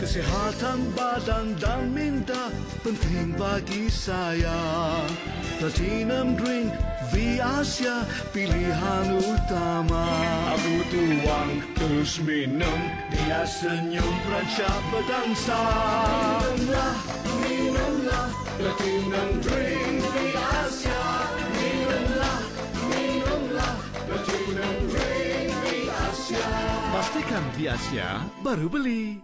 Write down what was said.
Kesehatan badan dan minda penting bagi saya. Platinum Drink V Asia pilihan utama. Aku tuang terus minum dia senyum rancak berdangsa. Minumlah, minumlah Platinum Drink V Pastikan di Asia baru beli.